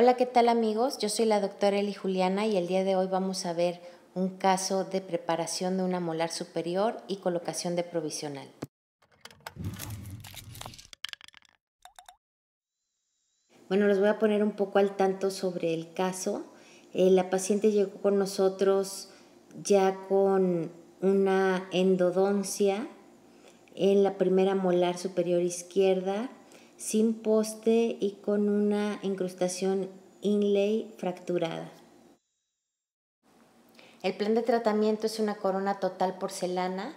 Hola, ¿qué tal amigos? Yo soy la doctora Eli Juliana y el día de hoy vamos a ver un caso de preparación de una molar superior y colocación de provisional. Bueno, les voy a poner un poco al tanto sobre el caso. Eh, la paciente llegó con nosotros ya con una endodoncia en la primera molar superior izquierda sin poste y con una incrustación inlay fracturada. El plan de tratamiento es una corona total porcelana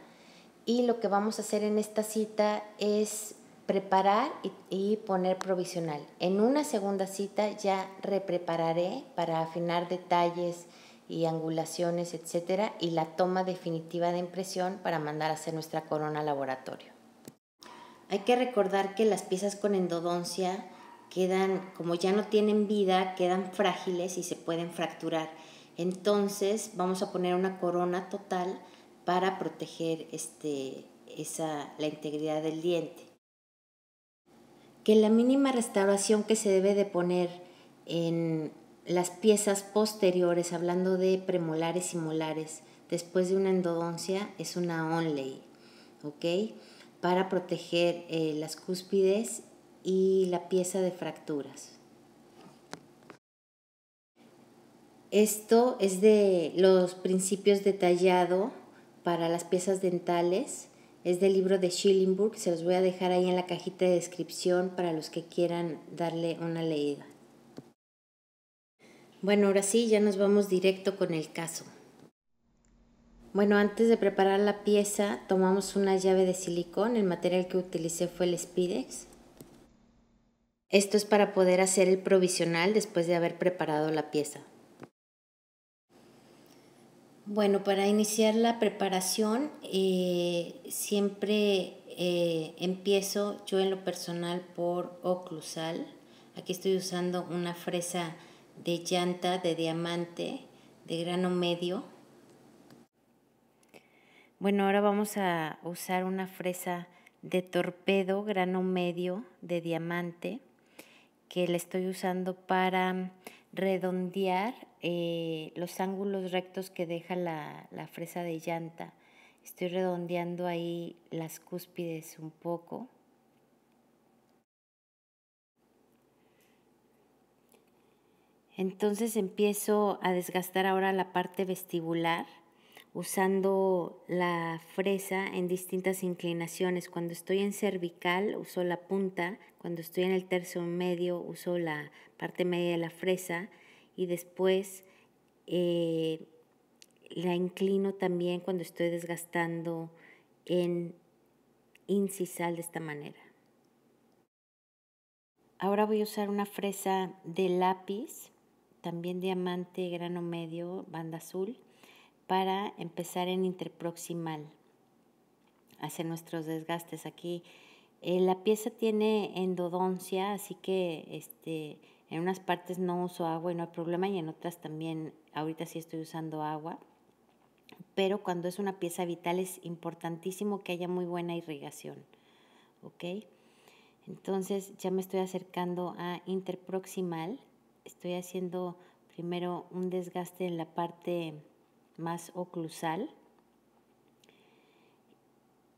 y lo que vamos a hacer en esta cita es preparar y, poner provisional. En una segunda cita ya reprepararé para afinar detalles y angulaciones, etcétera, y la toma definitiva de impresión para mandar a hacer nuestra corona laboratorio. Hay que recordar que las piezas con endodoncia quedan, como ya no tienen vida, quedan frágiles y se pueden fracturar. Entonces vamos a poner una corona total para proteger este, esa, la integridad del diente. Que la mínima restauración que se debe de poner en las piezas posteriores, hablando de premolares y molares, después de una endodoncia, es una onlay. Para proteger eh, las cúspides y la pieza de fracturas. Esto es de los principios detallado para las piezas dentales. Es del libro de Schillingburg. Se los voy a dejar ahí en la cajita de descripción para los que quieran darle una leída. Bueno, ahora sí, ya nos vamos directo con el caso. Bueno, antes de preparar la pieza, tomamos una llave de silicón. El material que utilicé fue el Spidex. Esto es para poder hacer el provisional después de haber preparado la pieza. Bueno, para iniciar la preparación, eh, siempre eh, empiezo yo en lo personal por oclusal. Aquí estoy usando una fresa de llanta de diamante de grano medio bueno, ahora vamos a usar una fresa de torpedo grano medio de diamante que le estoy usando para redondear eh, los ángulos rectos que deja la, la fresa de llanta. Estoy redondeando ahí las cúspides un poco. Entonces empiezo a desgastar ahora la parte vestibular usando la fresa en distintas inclinaciones. Cuando estoy en cervical uso la punta, cuando estoy en el tercio medio uso la parte media de la fresa y después eh, la inclino también cuando estoy desgastando en incisal de esta manera. Ahora voy a usar una fresa de lápiz, también diamante, grano medio, banda azul para empezar en interproximal, hacer nuestros desgastes. Aquí eh, la pieza tiene endodoncia, así que este, en unas partes no uso agua y no hay problema, y en otras también, ahorita sí estoy usando agua. Pero cuando es una pieza vital es importantísimo que haya muy buena irrigación. ¿Ok? Entonces ya me estoy acercando a interproximal. Estoy haciendo primero un desgaste en la parte más oclusal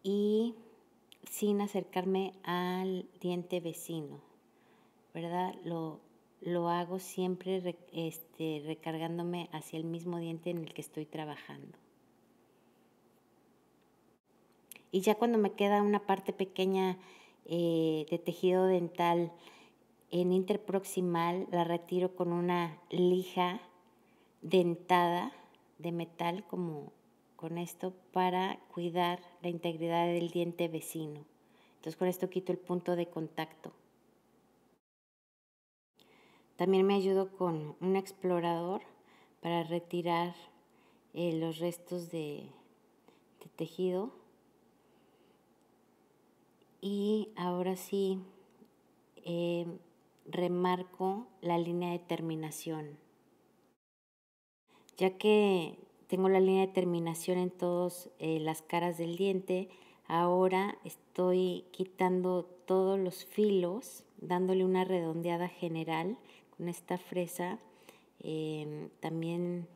y sin acercarme al diente vecino, ¿verdad? Lo, lo hago siempre este, recargándome hacia el mismo diente en el que estoy trabajando. Y ya cuando me queda una parte pequeña eh, de tejido dental en interproximal, la retiro con una lija dentada de metal como con esto para cuidar la integridad del diente vecino. Entonces con esto quito el punto de contacto. También me ayudo con un explorador para retirar eh, los restos de, tejido. Y ahora sí eh, remarco la línea de terminación ya que tengo la línea de terminación en todas eh, las caras del diente, ahora estoy quitando todos los filos dándole una redondeada general con esta fresa. Em, también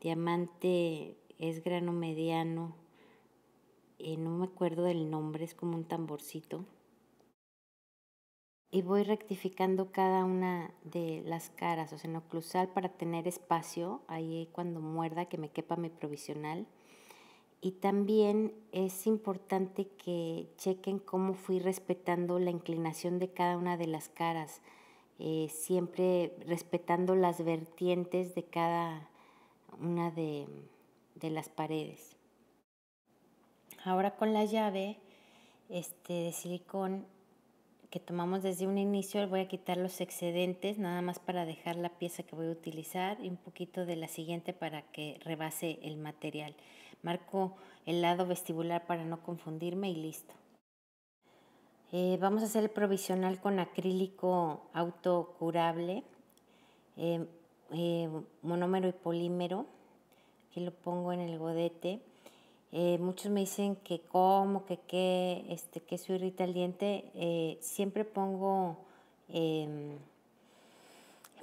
diamante es grano mediano. Eh, no me acuerdo del nombre, es como un tamborcito. Y voy rectificando cada una de las caras, o sea, en oclusal para tener espacio, ahí cuando muerda que me quepa mi provisional. Y también es importante que chequen cómo fui respetando la inclinación de cada una de las caras, eh, siempre respetando las vertientes de cada una de, de las paredes. Ahora con la llave este, de silicón que tomamos desde un inicio, voy a quitar los excedentes nada más para dejar la pieza que voy a utilizar y un poquito de la siguiente para que rebase el material. Marco el lado vestibular para no confundirme y listo. Eh, vamos a hacer el provisional con acrílico autocurable, eh, eh, monómero y polímero. Aquí lo pongo en el godete. Eh, muchos me dicen que como, que qué, este, que eso irrita el diente. Eh, siempre pongo em,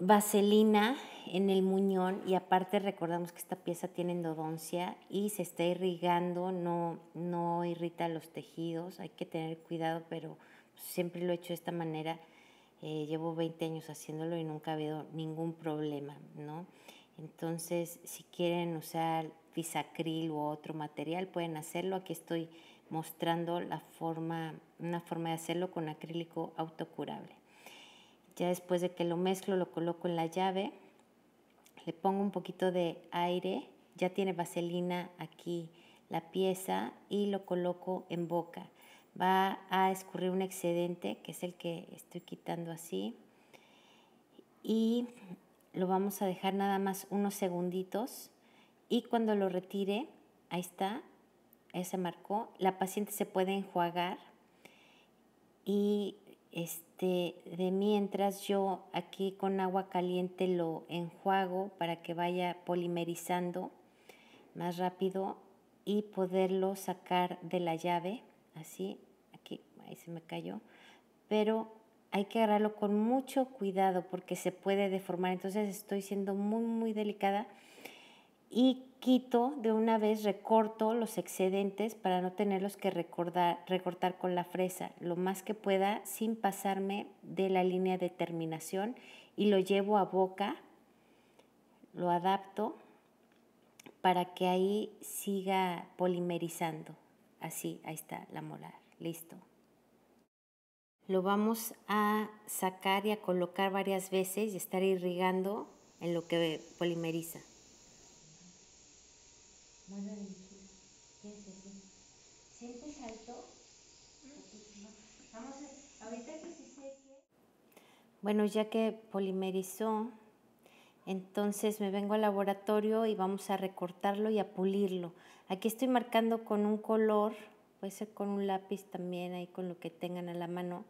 vaselina en el muñón y aparte recordamos que esta pieza tiene endodoncia y se está irrigando, no, no irrita los tejidos, hay que tener cuidado, pero siempre lo he hecho de esta manera. Eh, llevo 20 años haciéndolo y nunca ha habido ningún problema, ¿no? Entonces, si quieren usar fisacril u otro material, pueden hacerlo. Aquí estoy mostrando la forma, una forma de hacerlo con acrílico autocurable. Ya después de que lo mezclo, lo coloco en la llave, le pongo un poquito de aire, ya tiene vaselina aquí la pieza y lo coloco en boca. Va a escurrir un excedente, que es el que estoy quitando así. Y lo vamos a dejar nada más unos segunditos y cuando lo retire, ahí está, ese marcó, la paciente se puede enjuagar y este, de mientras yo aquí con agua caliente lo enjuago para que vaya polimerizando más rápido y poderlo sacar de la llave, así, aquí, ahí se me cayó, pero hay que agarrarlo con mucho cuidado porque se puede deformar, entonces estoy siendo muy, muy delicada y quito de una vez, recorto los excedentes para no tenerlos que recortar con la fresa lo más que pueda sin pasarme de la línea de terminación y lo llevo a boca, lo adapto para que ahí siga polimerizando. Así, ahí está la molar, listo. Lo vamos a sacar y a colocar varias veces y estar irrigando en lo que polimeriza. ¿Sientes alto? Vamos a, ahorita que se seque. Bueno, ya que polimerizó, entonces me vengo al laboratorio y vamos a recortarlo y a pulirlo. Aquí estoy marcando con un color, puede ser con un lápiz también, ahí con lo que tengan a la mano,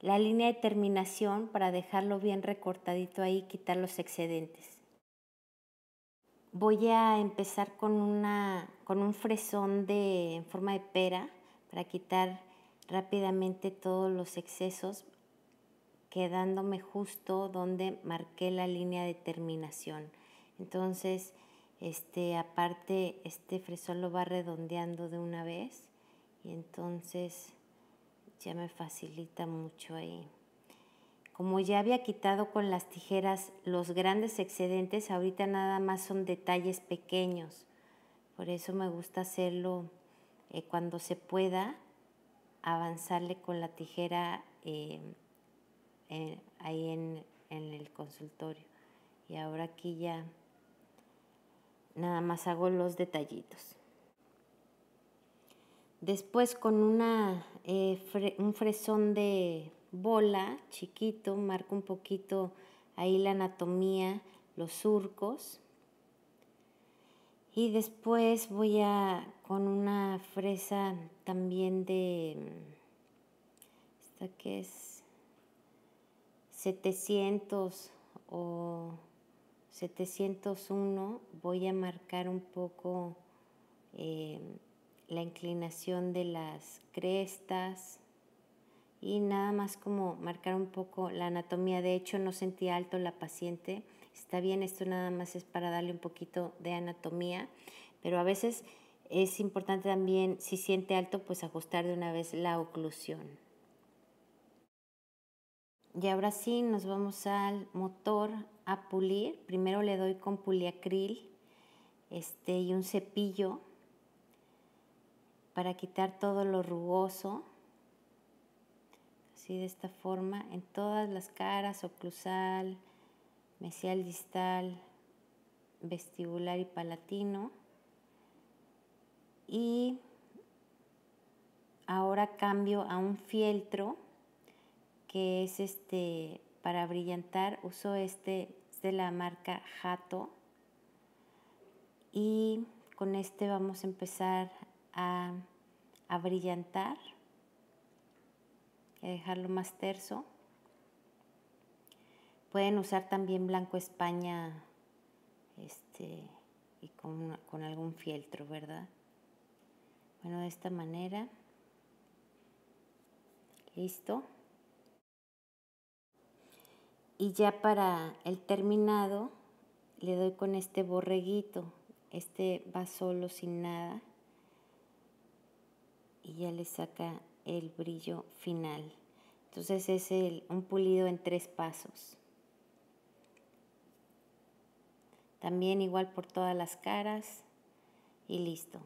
la línea de terminación para dejarlo bien recortadito ahí quitar los excedentes. Voy a empezar con, una, con un fresón de, en forma de pera para quitar rápidamente todos los excesos, quedándome justo donde marqué la línea de terminación. Entonces, este, aparte, este fresón lo va redondeando de una vez y entonces ya me facilita mucho ahí. Como ya había quitado con las tijeras los grandes excedentes, ahorita nada más son detalles pequeños. Por eso me gusta hacerlo eh, cuando se pueda, avanzarle con la tijera eh, ahí en, en el consultorio. Y ahora aquí ya nada más hago los detallitos. Después con una, eh, un fresón de bola chiquito, marco un poquito ahí la anatomía, los surcos. Y después voy a con una fresa también de esta que es 700 o 701 voy a marcar un poco eh, la inclinación de las crestas y nada más como marcar un poco la anatomía. De hecho, no sentí alto la paciente. Está bien, esto nada más es para darle un poquito de anatomía, pero a veces es importante también, si siente alto, pues ajustar de una vez la oclusión. Y ahora sí, nos vamos al motor a pulir. Primero le doy con puliacril este, y un cepillo para quitar todo lo rugoso así de esta forma en todas las caras, oclusal, mesial distal, vestibular y palatino. Y ahora cambio a un fieltro que es este para brillantar. Uso este de la marca Jato y con este vamos a empezar a, a brillantar dejarlo más terso. Pueden usar también blanco España este, y con, con algún fieltro, ¿verdad? Bueno, de esta manera. Listo. Y ya para el terminado le doy con este borreguito. Este va solo sin nada. Y ya le saca el brillo final. Entonces es el, un pulido en tres pasos. También igual por todas las caras y listo.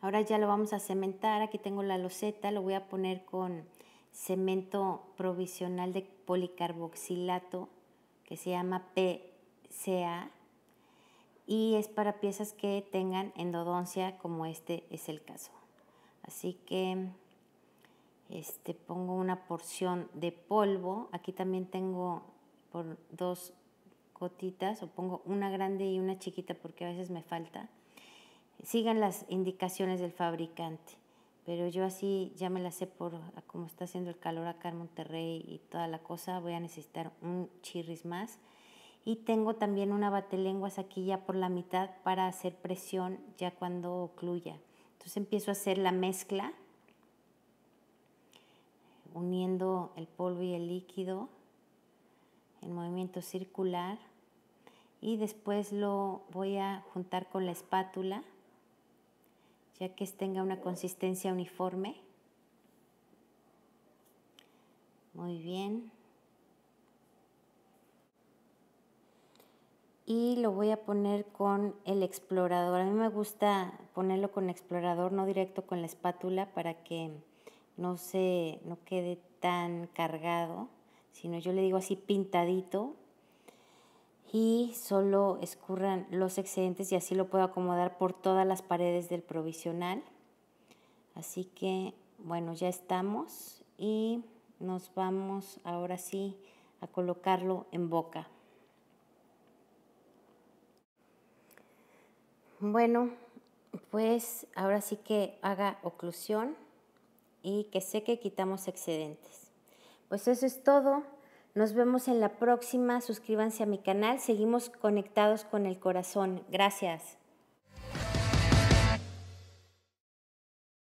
Ahora ya lo vamos a cementar. Aquí tengo la loseta, lo voy a poner con cemento provisional de policarboxilato que se llama PCA y es para piezas que tengan endodoncia como este es el caso. Así que este, pongo una porción de polvo, aquí también tengo por dos gotitas o pongo una grande y una chiquita porque a veces me falta. Sigan las indicaciones del fabricante, pero yo así ya me las sé por como está haciendo el calor acá en Monterrey y toda la cosa, voy a necesitar un chirris más y tengo también una batelenguas aquí ya por la mitad para hacer presión ya cuando ocluya. Entonces empiezo a hacer la mezcla uniendo el polvo y el líquido en movimiento circular y después lo voy a juntar con la espátula ya que tenga una consistencia uniforme. Muy bien. Y lo voy a poner con el explorador. A mí me gusta ponerlo con explorador, no directo con la espátula para que no se no quede tan cargado, sino yo le digo así pintadito y solo escurran los excedentes y así lo puedo acomodar por todas las paredes del provisional. Así que bueno, ya estamos y nos vamos ahora sí a colocarlo en boca. Bueno, pues ahora sí que haga oclusión y que seque quitamos excedentes. Pues eso es todo. Nos vemos en la próxima. Suscríbanse a mi canal. Seguimos conectados con el corazón. Gracias.